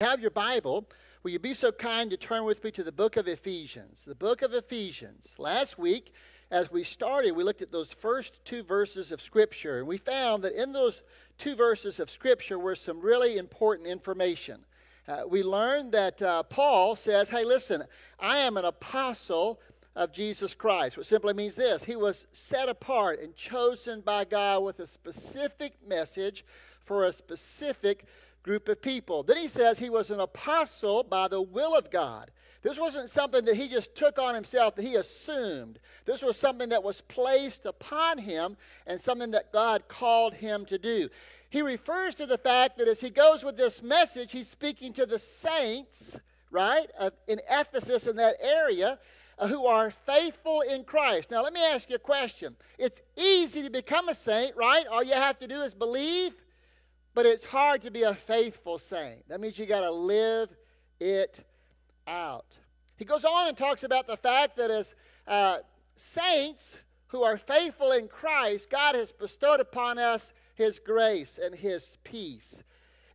have your Bible, will you be so kind to turn with me to the book of Ephesians? The book of Ephesians. Last week, as we started, we looked at those first two verses of Scripture, and we found that in those two verses of Scripture were some really important information. Uh, we learned that uh, Paul says, Hey, listen, I am an apostle of Jesus Christ, which simply means this He was set apart and chosen by God with a specific message for a specific group of people. Then he says he was an apostle by the will of God. This wasn't something that he just took on himself, that he assumed. This was something that was placed upon him and something that God called him to do. He refers to the fact that as he goes with this message, he's speaking to the saints, right, in Ephesus in that area, uh, who are faithful in Christ. Now, let me ask you a question. It's easy to become a saint, right? All you have to do is believe but it's hard to be a faithful saint. That means you got to live it out. He goes on and talks about the fact that as uh, saints who are faithful in Christ, God has bestowed upon us His grace and His peace.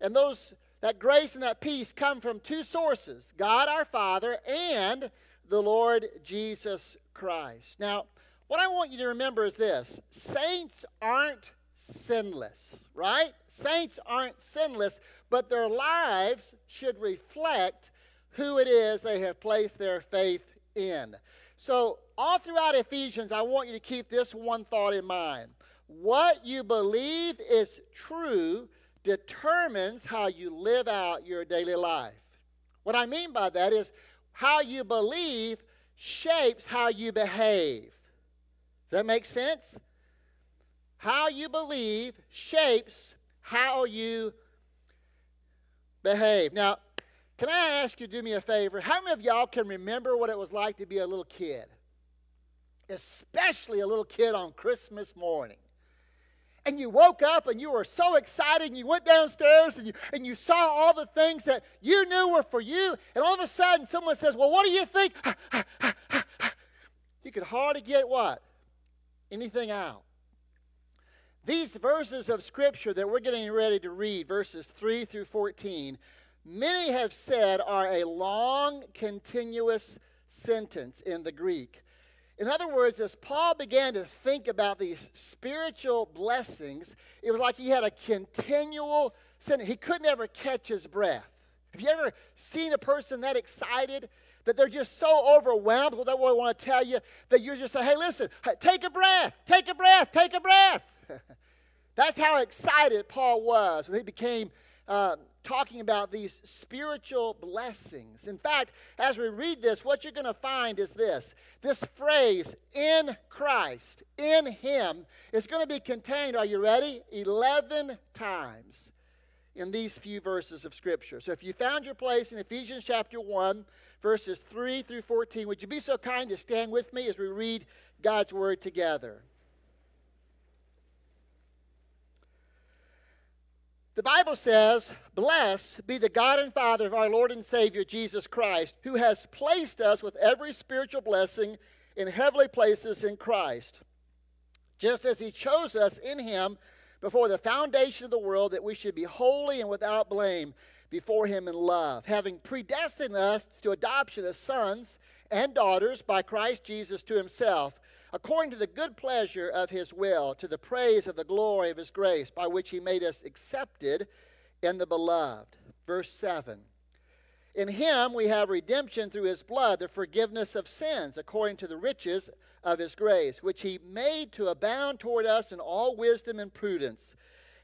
And those that grace and that peace come from two sources God our Father and the Lord Jesus Christ. Now, what I want you to remember is this saints aren't sinless, right? Saints aren't sinless, but their lives should reflect who it is they have placed their faith in. So, all throughout Ephesians, I want you to keep this one thought in mind. What you believe is true determines how you live out your daily life. What I mean by that is how you believe shapes how you behave. Does that make sense? How you believe shapes how you behave. Now, can I ask you to do me a favor? How many of y'all can remember what it was like to be a little kid? Especially a little kid on Christmas morning. And you woke up and you were so excited and you went downstairs and you, and you saw all the things that you knew were for you. And all of a sudden someone says, Well, what do you think? you could hardly get what? Anything out. These verses of Scripture that we're getting ready to read, verses 3 through 14, many have said are a long, continuous sentence in the Greek. In other words, as Paul began to think about these spiritual blessings, it was like he had a continual sentence. He could never catch his breath. Have you ever seen a person that excited that they're just so overwhelmed with what I want to tell you that you're just say, hey, listen, take a breath, take a breath, take a breath. That's how excited Paul was when he became uh, talking about these spiritual blessings. In fact, as we read this, what you're going to find is this this phrase, in Christ, in Him, is going to be contained, are you ready? 11 times in these few verses of Scripture. So if you found your place in Ephesians chapter 1, verses 3 through 14, would you be so kind to stand with me as we read God's Word together? The Bible says, Blessed be the God and Father of our Lord and Savior Jesus Christ, who has placed us with every spiritual blessing in heavenly places in Christ, just as He chose us in Him before the foundation of the world, that we should be holy and without blame before Him in love, having predestined us to adoption as sons and daughters by Christ Jesus to Himself according to the good pleasure of his will, to the praise of the glory of his grace, by which he made us accepted in the beloved. Verse 7. In him we have redemption through his blood, the forgiveness of sins, according to the riches of his grace, which he made to abound toward us in all wisdom and prudence,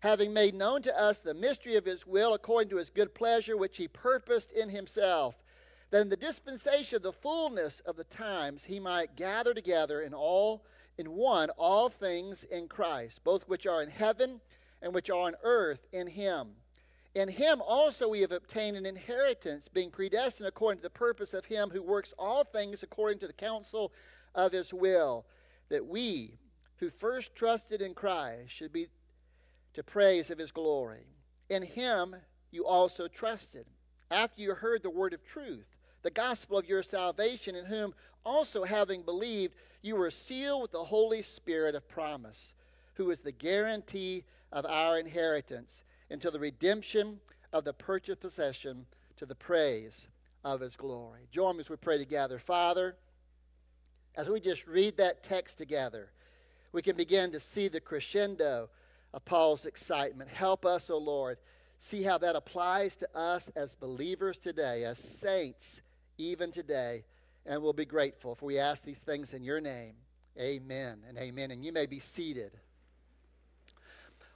having made known to us the mystery of his will, according to his good pleasure, which he purposed in himself that in the dispensation of the fullness of the times he might gather together in all in one all things in Christ, both which are in heaven and which are on earth in him. In him also we have obtained an inheritance, being predestined according to the purpose of him who works all things according to the counsel of his will, that we who first trusted in Christ should be to praise of his glory. In him you also trusted, after you heard the word of truth the gospel of your salvation, in whom also having believed, you were sealed with the Holy Spirit of promise, who is the guarantee of our inheritance until the redemption of the purchased possession to the praise of his glory. Join me as we pray together. Father, as we just read that text together, we can begin to see the crescendo of Paul's excitement. Help us, O oh Lord, see how that applies to us as believers today, as saints even today, and we'll be grateful if we ask these things in your name. Amen and amen. And you may be seated.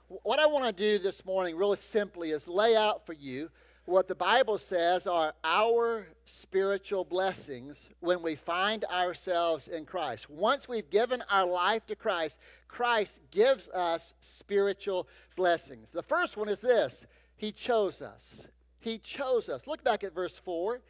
What I want to do this morning, really simply, is lay out for you what the Bible says are our spiritual blessings when we find ourselves in Christ. Once we've given our life to Christ, Christ gives us spiritual blessings. The first one is this He chose us. He chose us. Look back at verse 4.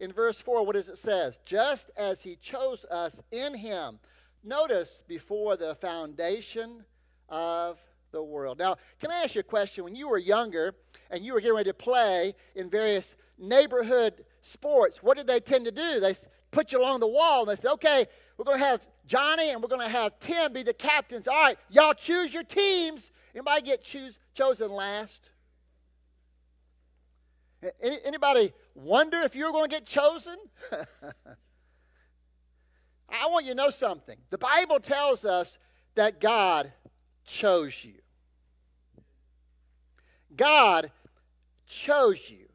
In verse 4, what does it says? Just as He chose us in Him. Notice before the foundation of the world. Now, can I ask you a question? When you were younger and you were getting ready to play in various neighborhood sports, what did they tend to do? They put you along the wall and they said, okay, we're going to have Johnny and we're going to have Tim be the captains. All right, y'all choose your teams. Anybody get choose, chosen last? Anybody wonder if you're going to get chosen? I want you to know something. The Bible tells us that God chose you. God chose you.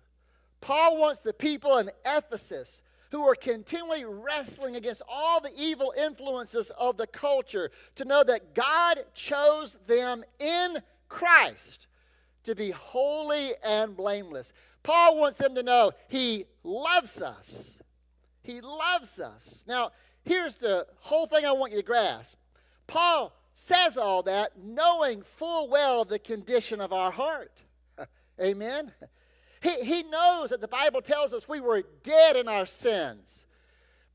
Paul wants the people in Ephesus who are continually wrestling against all the evil influences of the culture to know that God chose them in Christ to be holy and blameless. Paul wants them to know he loves us. He loves us. Now, here's the whole thing I want you to grasp. Paul says all that knowing full well the condition of our heart. Amen? He, he knows that the Bible tells us we were dead in our sins.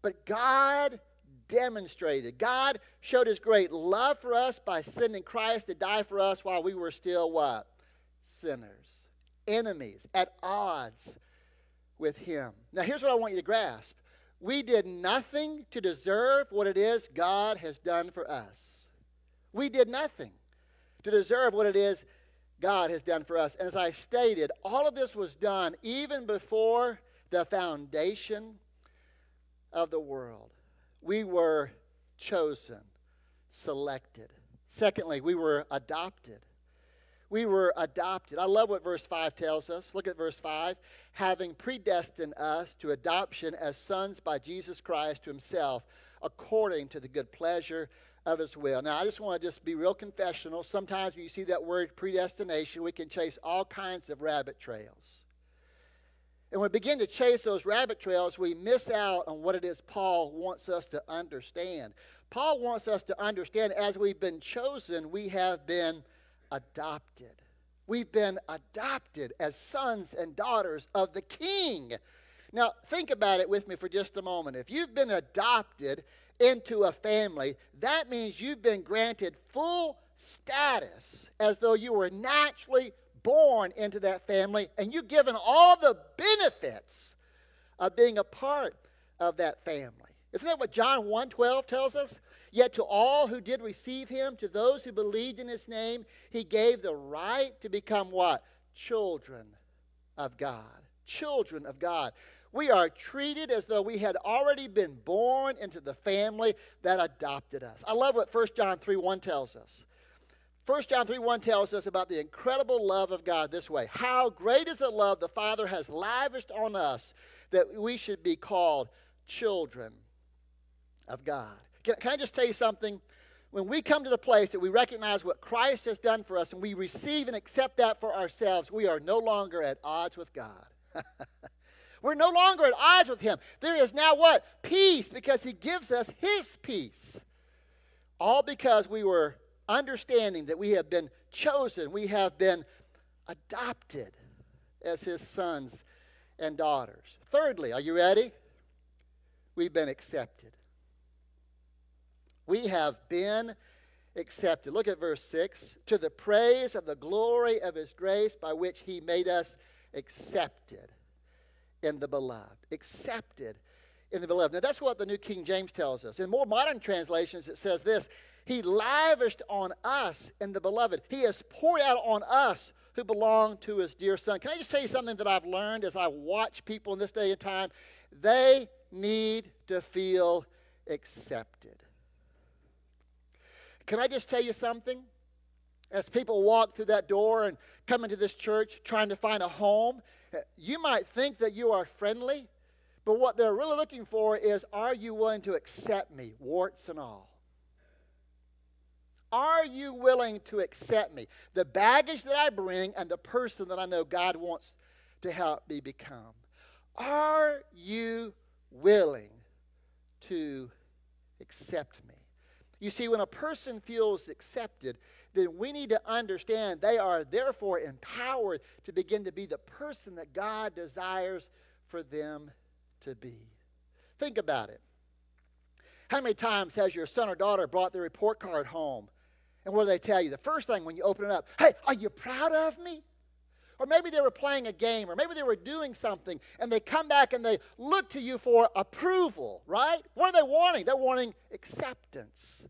But God demonstrated, God showed his great love for us by sending Christ to die for us while we were still what? Sinners, enemies, at odds with him. Now, here's what I want you to grasp we did nothing to deserve what it is God has done for us. We did nothing to deserve what it is God has done for us. As I stated, all of this was done even before the foundation of the world. We were chosen, selected. Secondly, we were adopted. We were adopted. I love what verse 5 tells us. Look at verse 5. Having predestined us to adoption as sons by Jesus Christ to himself, according to the good pleasure of his will. Now, I just want to just be real confessional. Sometimes when you see that word predestination, we can chase all kinds of rabbit trails. And when we begin to chase those rabbit trails, we miss out on what it is Paul wants us to understand. Paul wants us to understand as we've been chosen, we have been adopted. We've been adopted as sons and daughters of the King. Now, think about it with me for just a moment. If you've been adopted, into a family, that means you've been granted full status as though you were naturally born into that family and you're given all the benefits of being a part of that family. Isn't that what John 1:12 tells us? Yet to all who did receive him, to those who believed in his name, he gave the right to become what? Children of God. Children of God. We are treated as though we had already been born into the family that adopted us. I love what 1 John 3 1 tells us. 1 John 3 1 tells us about the incredible love of God this way. How great is the love the Father has lavished on us that we should be called children of God. Can, can I just tell you something? When we come to the place that we recognize what Christ has done for us and we receive and accept that for ourselves, we are no longer at odds with God. We're no longer at odds with him. There is now what? Peace because he gives us his peace. All because we were understanding that we have been chosen, we have been adopted as his sons and daughters. Thirdly, are you ready? We've been accepted. We have been accepted. Look at verse 6. To the praise of the glory of his grace by which he made us accepted in the beloved, accepted in the beloved. Now, that's what the New King James tells us. In more modern translations, it says this He lavished on us in the beloved. He has poured out on us who belong to his dear son. Can I just tell you something that I've learned as I watch people in this day and time? They need to feel accepted. Can I just tell you something? As people walk through that door and come into this church trying to find a home, you might think that you are friendly, but what they're really looking for is are you willing to accept me, warts and all? Are you willing to accept me? The baggage that I bring and the person that I know God wants to help me become. Are you willing to accept me? You see, when a person feels accepted, then we need to understand they are therefore empowered to begin to be the person that God desires for them to be. Think about it. How many times has your son or daughter brought their report card home? And what do they tell you? The first thing when you open it up, hey, are you proud of me? Or maybe they were playing a game, or maybe they were doing something, and they come back and they look to you for approval, right? What are they wanting? They're wanting acceptance.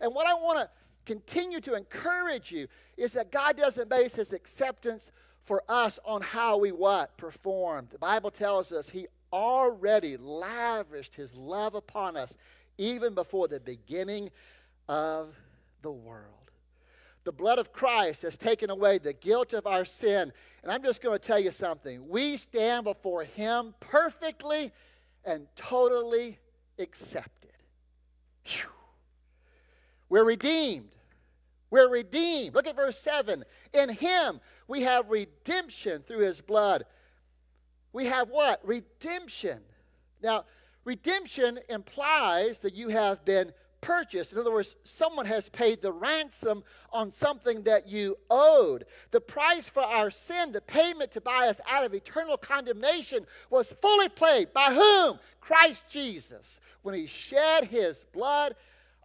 And what I want to continue to encourage you is that God doesn't base his acceptance for us on how we what? Perform. The Bible tells us he already lavished his love upon us even before the beginning of the world. The blood of Christ has taken away the guilt of our sin. And I'm just going to tell you something. We stand before him perfectly and totally accepted. Whew. We're redeemed. We're redeemed. Look at verse 7. In him we have redemption through his blood. We have what? Redemption. Now, redemption implies that you have been purchased. In other words, someone has paid the ransom on something that you owed. The price for our sin, the payment to buy us out of eternal condemnation, was fully paid. By whom? Christ Jesus, when he shed his blood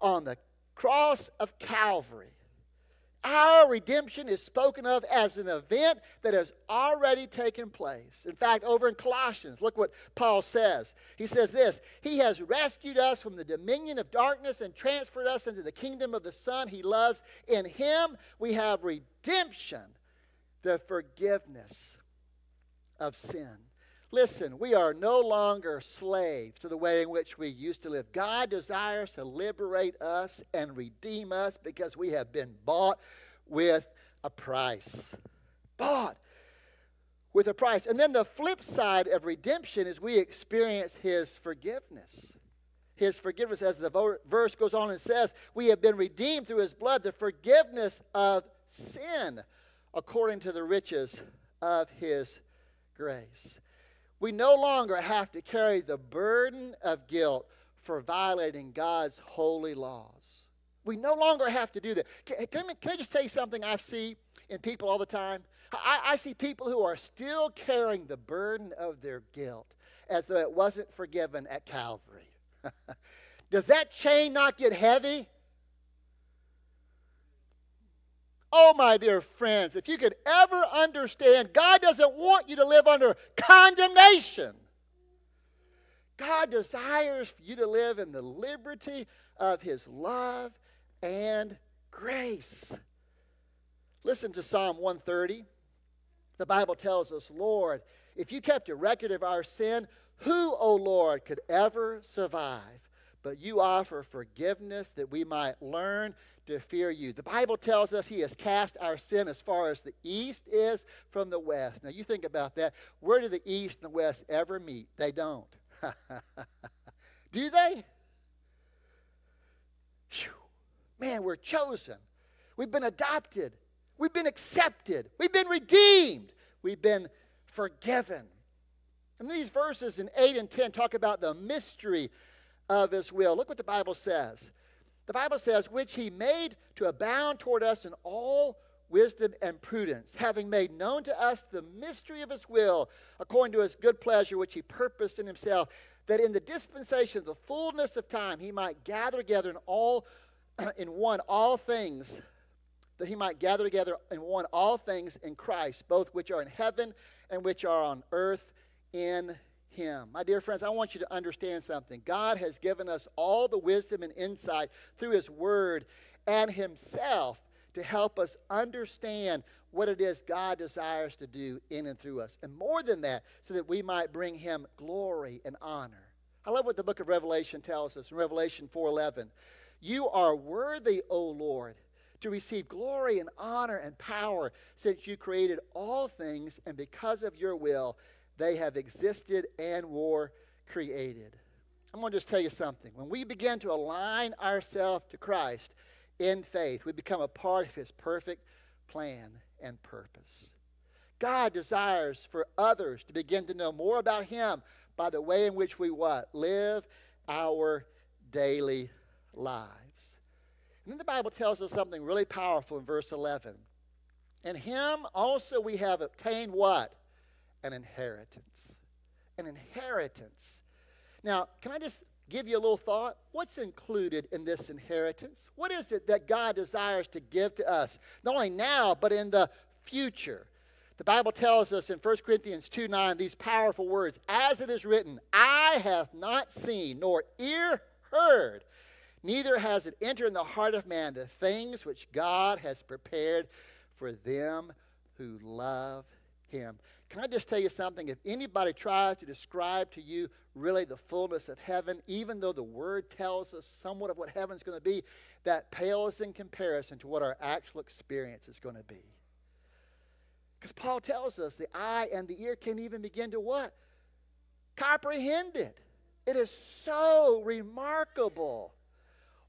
on the cross of Calvary. Our redemption is spoken of as an event that has already taken place. In fact, over in Colossians, look what Paul says. He says this He has rescued us from the dominion of darkness and transferred us into the kingdom of the Son he loves. In him we have redemption, the forgiveness of sin. Listen, we are no longer slaves to the way in which we used to live. God desires to liberate us and redeem us because we have been bought with a price. Bought with a price. And then the flip side of redemption is we experience His forgiveness. His forgiveness, as the verse goes on and says, we have been redeemed through His blood, the forgiveness of sin according to the riches of His grace. We no longer have to carry the burden of guilt for violating God's holy laws. We no longer have to do that. Can, can, can I just tell you something I see in people all the time? I, I see people who are still carrying the burden of their guilt as though it wasn't forgiven at Calvary. Does that chain not get heavy? Oh, my dear friends, if you could ever understand, God doesn't want you to live under condemnation. God desires for you to live in the liberty of His love and grace. Listen to Psalm 130. The Bible tells us, Lord, if you kept a record of our sin, who, O Lord, could ever survive? But you offer forgiveness that we might learn to fear you. The Bible tells us He has cast our sin as far as the east is from the west. Now, you think about that. Where do the east and the west ever meet? They don't. do they? Whew. Man, we're chosen. We've been adopted. We've been accepted. We've been redeemed. We've been forgiven. And these verses in 8 and 10 talk about the mystery of His will. Look what the Bible says. The Bible says, which he made to abound toward us in all wisdom and prudence, having made known to us the mystery of his will, according to his good pleasure, which he purposed in himself, that in the dispensation of the fullness of time he might gather together in all in one all things, that he might gather together in one all things in Christ, both which are in heaven and which are on earth in him. My dear friends, I want you to understand something. God has given us all the wisdom and insight through His Word and Himself to help us understand what it is God desires to do in and through us. And more than that, so that we might bring him glory and honor. I love what the book of Revelation tells us in Revelation 4:11. You are worthy, O Lord, to receive glory and honor and power since you created all things and because of your will they have existed and were created. I'm going to just tell you something. When we begin to align ourselves to Christ in faith, we become a part of his perfect plan and purpose. God desires for others to begin to know more about him by the way in which we what? Live our daily lives. And then the Bible tells us something really powerful in verse 11. In him also we have obtained what? An inheritance. An inheritance. Now, can I just give you a little thought? What's included in this inheritance? What is it that God desires to give to us, not only now, but in the future? The Bible tells us in 1 Corinthians 2 9 these powerful words As it is written, I have not seen, nor ear heard, neither has it entered in the heart of man the things which God has prepared for them who love him. Can I just tell you something? If anybody tries to describe to you really the fullness of heaven, even though the Word tells us somewhat of what heaven's going to be, that pales in comparison to what our actual experience is going to be. Because Paul tells us the eye and the ear can't even begin to what? Comprehend it. It is so remarkable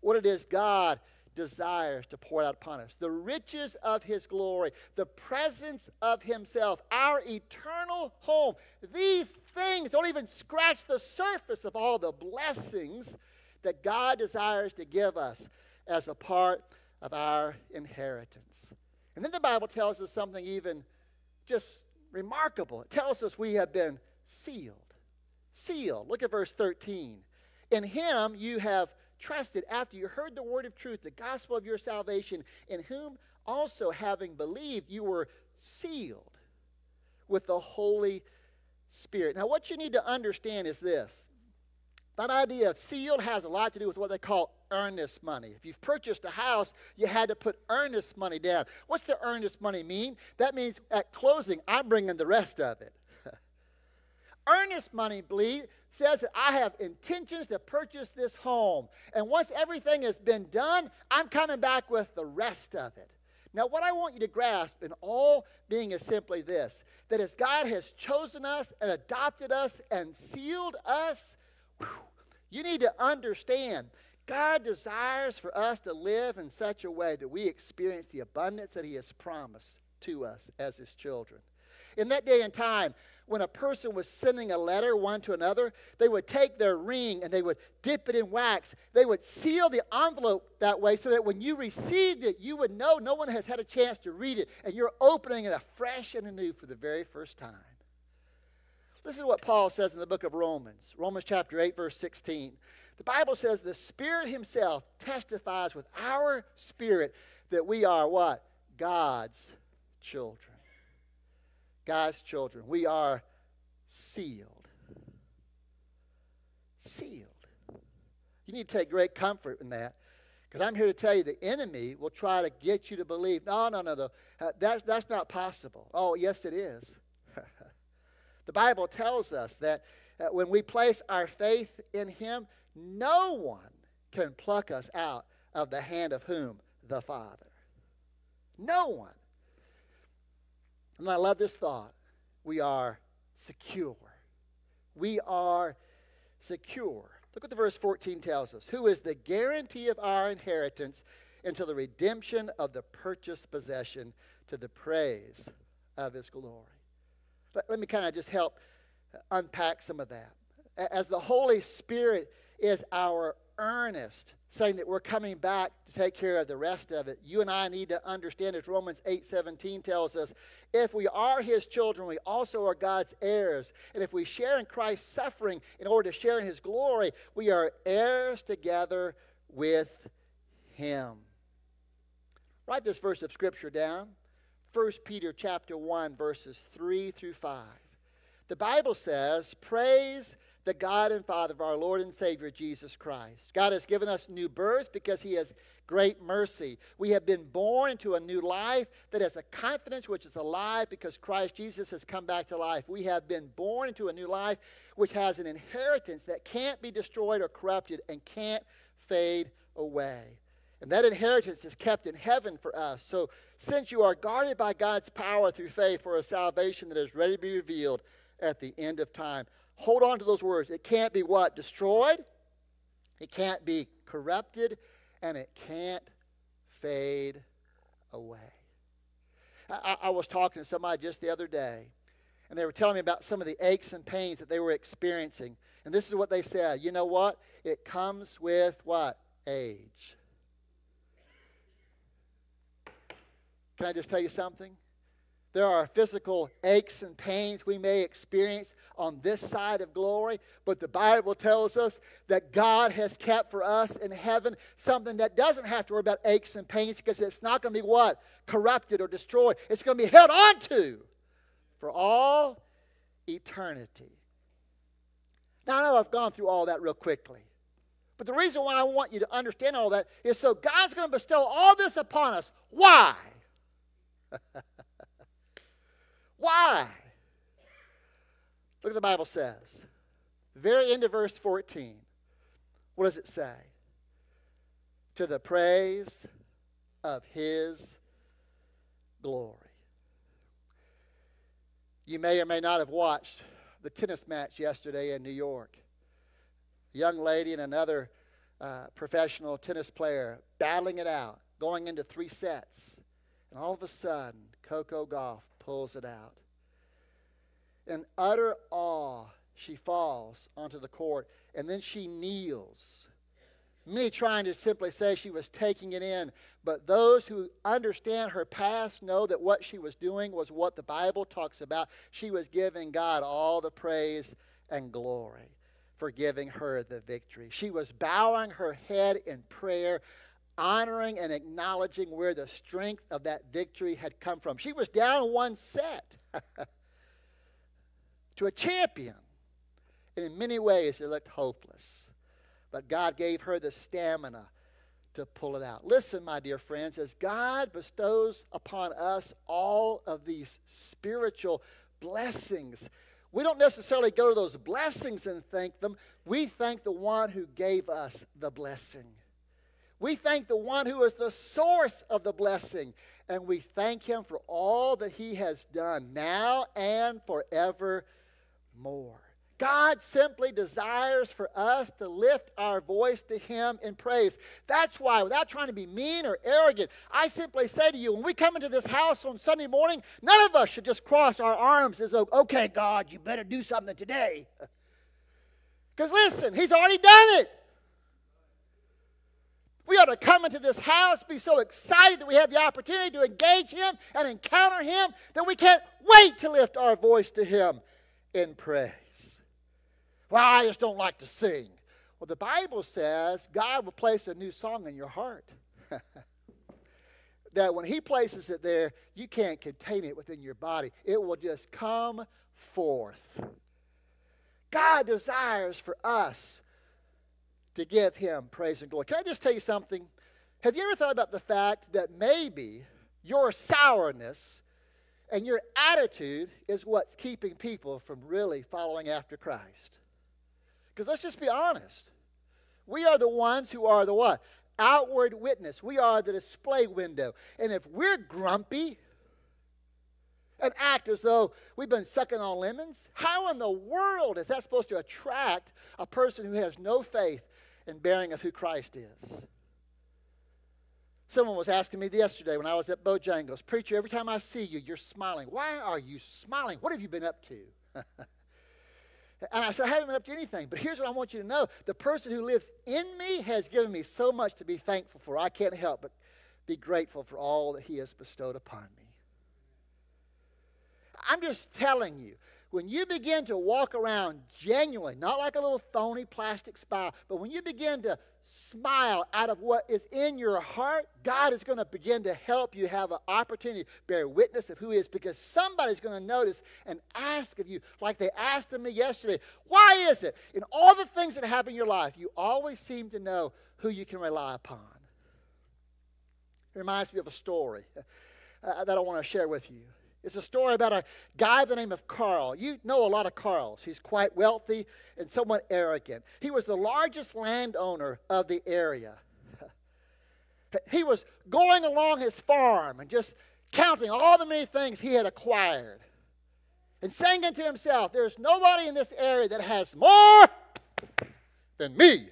what it is God desires to pour out upon us. The riches of his glory, the presence of himself, our eternal home. These things don't even scratch the surface of all the blessings that God desires to give us as a part of our inheritance. And then the Bible tells us something even just remarkable. It tells us we have been sealed. Sealed. Look at verse 13. In him you have trusted after you heard the word of truth, the gospel of your salvation, in whom also having believed, you were sealed with the Holy Spirit. Now, what you need to understand is this that idea of sealed has a lot to do with what they call earnest money. If you've purchased a house, you had to put earnest money down. What's the earnest money mean? That means at closing, I'm bringing the rest of it. Earnest money, believe, says that I have intentions to purchase this home. And once everything has been done, I'm coming back with the rest of it. Now, what I want you to grasp in all being is simply this that as God has chosen us and adopted us and sealed us, whew, you need to understand God desires for us to live in such a way that we experience the abundance that He has promised to us as His children. In that day and time, when a person was sending a letter one to another, they would take their ring and they would dip it in wax. They would seal the envelope that way so that when you received it, you would know no one has had a chance to read it and you're opening it afresh and anew for the very first time. Listen to what Paul says in the book of Romans, Romans chapter 8, verse 16. The Bible says the Spirit Himself testifies with our spirit that we are what? God's children. God's children. We are sealed. Sealed. You need to take great comfort in that. Because I'm here to tell you the enemy will try to get you to believe, no, no, no, no. Uh, that's, that's not possible. Oh, yes, it is. the Bible tells us that uh, when we place our faith in Him, no one can pluck us out of the hand of whom? The Father. No one. And I love this thought. We are secure. We are secure. Look what the verse 14 tells us. Who is the guarantee of our inheritance until the redemption of the purchased possession to the praise of his glory. Let, let me kind of just help unpack some of that. As the Holy Spirit is our earnest, saying that we're coming back to take care of the rest of it. You and I need to understand, as Romans 8 17 tells us, if we are his children, we also are God's heirs. And if we share in Christ's suffering in order to share in his glory, we are heirs together with him. Write this verse of scripture down. 1 Peter chapter 1 verses 3 through 5. The Bible says, "Praise the God and Father of our Lord and Savior Jesus Christ. God has given us new birth because He has great mercy. We have been born into a new life that has a confidence which is alive because Christ Jesus has come back to life. We have been born into a new life which has an inheritance that can't be destroyed or corrupted and can't fade away. And that inheritance is kept in heaven for us. So, since you are guarded by God's power through faith for a salvation that is ready to be revealed at the end of time, hold on to those words. It can't be what? Destroyed, it can't be corrupted, and it can't fade away. I, I, was talking to somebody just the other day, and they were telling me about some of the aches and pains that they were experiencing. And this is what they said You know what? It comes with what? Age. Can I just tell you something? There are physical aches and pains we may experience on this side of glory, but the Bible tells us that God has kept for us in heaven something that doesn't have to worry about aches and pains because it's not going to be what? Corrupted or destroyed. It's going to be held onto for all eternity. Now, I know I've gone through all that real quickly. But the reason why I want you to understand all that is so God's going to bestow all this upon us. Why? Why? Look what the Bible says. The very end of verse 14. What does it say? To the praise of his glory. You may or may not have watched the tennis match yesterday in New York. A young lady and another uh, professional tennis player battling it out, going into three sets. And all of a sudden, Coco Gauff pulls it out. In utter awe, she falls onto the court, and then she kneels. Me trying to simply say she was taking it in, but those who understand her past know that what she was doing was what the Bible talks about. She was giving God all the praise and glory for giving her the victory. She was bowing her head in prayer, honoring and acknowledging where the strength of that victory had come from. She was down one set to a champion. And in many ways, it looked hopeless. But God gave her the stamina to pull it out. Listen, my dear friends, as God bestows upon us all of these spiritual blessings, we don't necessarily go to those blessings and thank them. We thank the one who gave us the blessing. We thank the one who is the source of the blessing, and we thank him for all that he has done now and forevermore. God simply desires for us to lift our voice to Him in praise. That's why, without trying to be mean or arrogant, I simply say to you, when we come into this house on Sunday morning, none of us should just cross our arms as though, okay, God, you better do something today. Because listen, He's already done it. We ought to come into this house, be so excited that we have the opportunity to engage Him and encounter Him that we can't wait to lift our voice to Him in praise. Well, I just don't like to sing. Well, the Bible says God will place a new song in your heart. that when He places it there, you can't contain it within your body, it will just come forth. God desires for us to give him praise and glory. Can I just tell you something? Have you ever thought about the fact that maybe your sourness and your attitude is what's keeping people from really following after Christ? Because let's just be honest. We are the ones who are the what? Outward witness. We are the display window. And if we're grumpy and act as though we've been sucking on lemons, how in the world is that supposed to attract a person who has no faith and bearing of who Christ is. Someone was asking me yesterday when I was at Bojangles, Preacher, every time I see you, you're smiling. Why are you smiling? What have you been up to? and I said, I haven't been up to anything. But here's what I want you to know the person who lives in me has given me so much to be thankful for. I can't help but be grateful for all that he has bestowed upon me. I'm just telling you, when you begin to walk around genuinely, not like a little phony plastic smile, but when you begin to smile out of what is in your heart, God is going to begin to help you have an opportunity to bear witness of who He is because somebody's going to notice and ask of you, like they asked of me yesterday, why is it in all the things that happen in your life, you always seem to know who you can rely upon? It reminds me of a story uh, that I want to share with you. It's a story about a guy by the name of Carl. You know a lot of Carls. He's quite wealthy and somewhat arrogant. He was the largest landowner of the area. he was going along his farm and just counting all the many things he had acquired and saying to himself, There's nobody in this area that has more than me.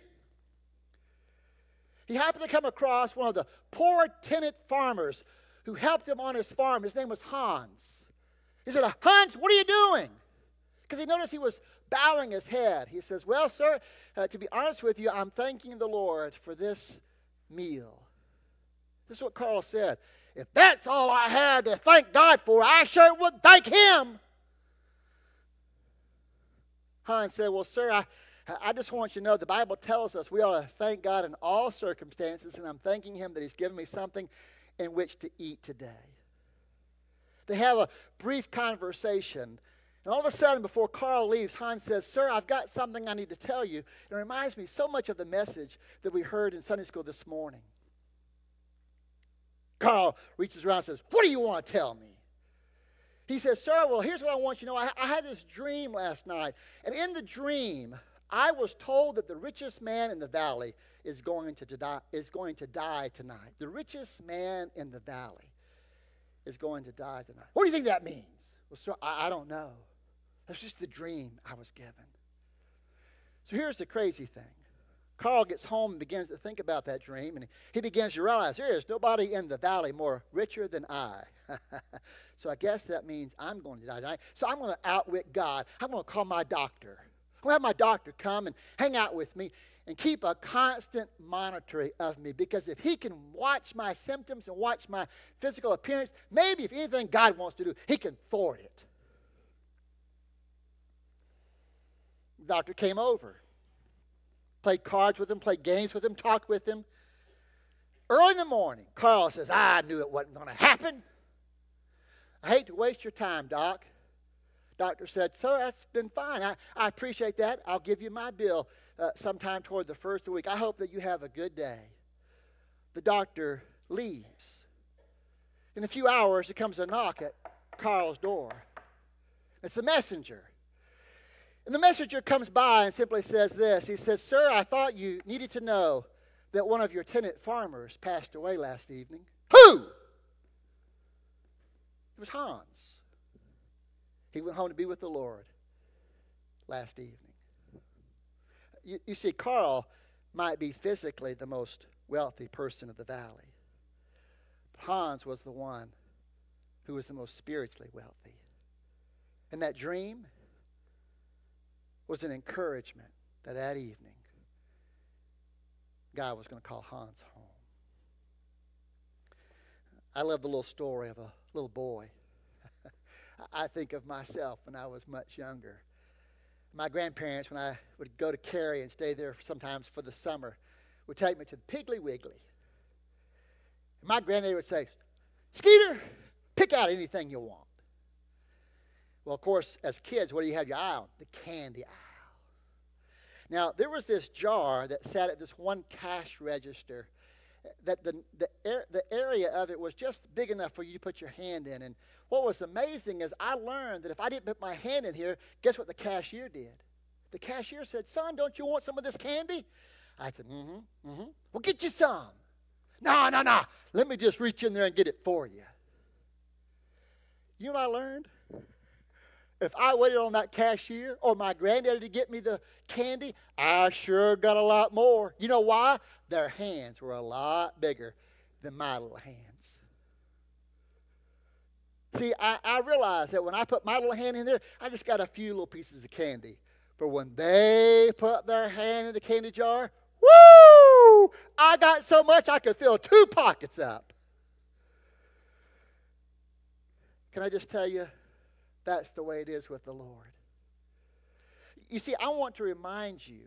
He happened to come across one of the poor tenant farmers who helped him on his farm. His name was Hans. He said, Hans, what are you doing? Because he noticed he was bowing his head. He says, Well, sir, uh, to be honest with you, I'm thanking the Lord for this meal. This is what Carl said. If that's all I had to thank God for, I sure would thank Him. Hans said, Well, sir, I, I just want you to know the Bible tells us we ought to thank God in all circumstances, and I'm thanking Him that He's given me something in which to eat today. They have a brief conversation. And all of a sudden, before Carl leaves, Hans says, Sir, I've got something I need to tell you. It reminds me so much of the message that we heard in Sunday school this morning. Carl reaches around and says, What do you want to tell me? He says, Sir, well, here's what I want you to know. I, I had this dream last night. And in the dream, I was told that the richest man in the valley is going to die, is going to die tonight. The richest man in the valley is going to die tonight. What do you think that means? Well, sir, I, I don't know. That's just the dream I was given. So here's the crazy thing. Carl gets home and begins to think about that dream, and he begins to realize there is nobody in the valley more richer than I. so I guess that means I'm going to die tonight. So I'm going to outwit God. I'm going to call my doctor. To have my doctor come and hang out with me and keep a constant monitoring of me because if he can watch my symptoms and watch my physical appearance, maybe if anything God wants to do, he can thwart it. The doctor came over, played cards with him, played games with him, talked with him. Early in the morning, Carl says, I knew it wasn't going to happen. I hate to waste your time, Doc. Doctor said, Sir, that's been fine. I, I appreciate that. I'll give you my bill uh, sometime toward the first of the week. I hope that you have a good day. The doctor leaves. In a few hours, there comes a knock at Carl's door. It's the messenger. And the messenger comes by and simply says this He says, Sir, I thought you needed to know that one of your tenant farmers passed away last evening. Who? It was Hans. He went home to be with the Lord last evening you, you see, Carl might be physically the most wealthy person of the valley. But Hans was the one who was the most spiritually wealthy. And that dream was an encouragement that that evening God was going to call Hans home. I love the little story of a little boy. I think of myself when I was much younger my grandparents, when I would go to Cary and stay there sometimes for the summer, would take me to the Piggly Wiggly. And my granddad would say, Skeeter, pick out anything you want. Well, of course, as kids, what do you have your eye on? The candy aisle. Now, there was this jar that sat at this one cash register that the, the, the area of it was just big enough for you to put your hand in. And what was amazing is I learned that if I didn't put my hand in here, guess what the cashier did? The cashier said, Son, don't you want some of this candy? I said, Mm hmm, mm hmm. Well, get you some. No, no, no. Let me just reach in there and get it for you. You know what I learned? If I waited on that cashier or my granddaddy to get me the candy, I sure got a lot more. You know why? Their hands were a lot bigger than my little hands. See, I, I realized that when I put my little hand in there, I just got a few little pieces of candy. But when they put their hand in the candy jar, woo! I got so much I could fill two pockets up. Can I just tell you, that's the way it is with the Lord. You see, I want to remind you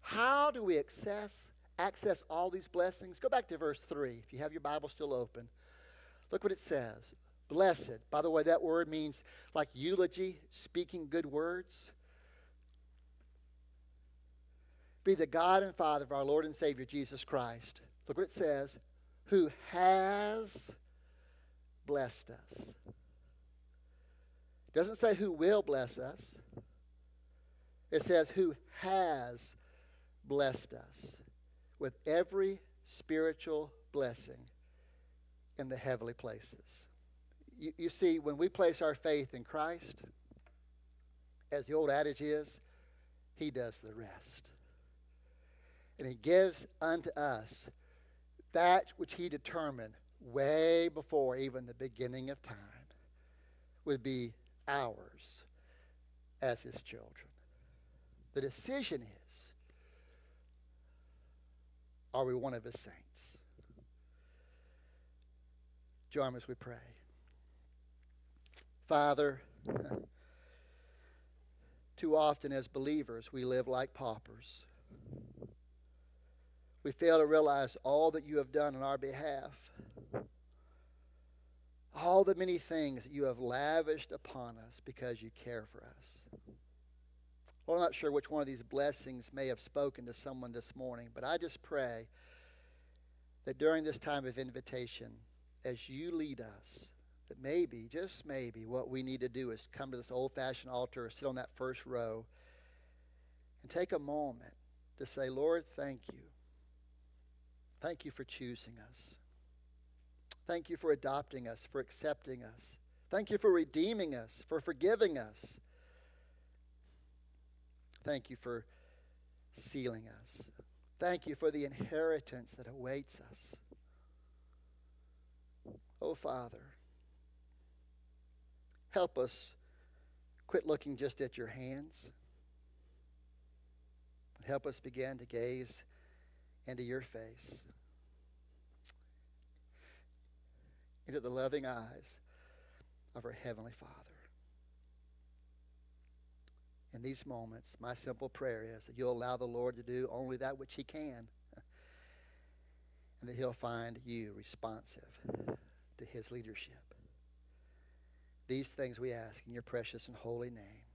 how do we access access all these blessings? Go back to verse 3 if you have your Bible still open. Look what it says. Blessed. By the way, that word means like eulogy, speaking good words. Be the God and Father of our Lord and Savior Jesus Christ. Look what it says. Who has blessed us. Doesn't say who will bless us. It says who has blessed us with every spiritual blessing in the heavenly places. You, you, see, when we place our faith in Christ, as the old adage is, He does the rest. And He gives unto us that which He determined way before even the beginning of time would be ours as His children. The decision is are we one of His saints? Join as we pray. Father, too often as believers we live like paupers. We fail to realize all that you have done on our behalf, all the many things that you have lavished upon us because you care for us. Well, I'm not sure which one of these blessings may have spoken to someone this morning, but I just pray that during this time of invitation, as you lead us, that maybe, just maybe, what we need to do is come to this old fashioned altar or sit on that first row and take a moment to say, Lord, thank you. Thank you for choosing us. Thank you for adopting us, for accepting us. Thank you for redeeming us, for forgiving us. Thank you for sealing us. Thank you for the inheritance that awaits us. Oh, Father, help us quit looking just at your hands. Help us begin to gaze into your face, into the loving eyes of our Heavenly Father. In these moments, my simple prayer is that you'll allow the Lord to do only that which He can, and that He'll find you responsive to his leadership. These things we ask in your precious and holy name.